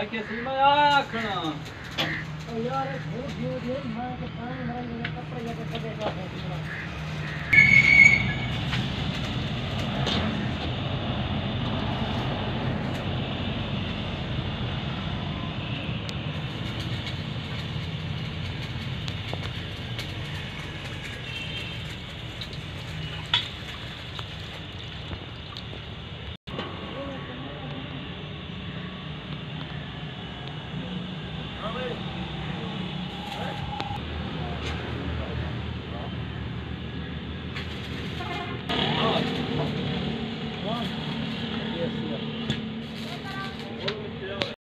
ਆਖੇ ਸੀ ਮੈਂ ਆਖਣਾ। ਯਾਰ ਇਹ ਹੋਰ ਜਿਉ ਮੈਂ ਤਾਂ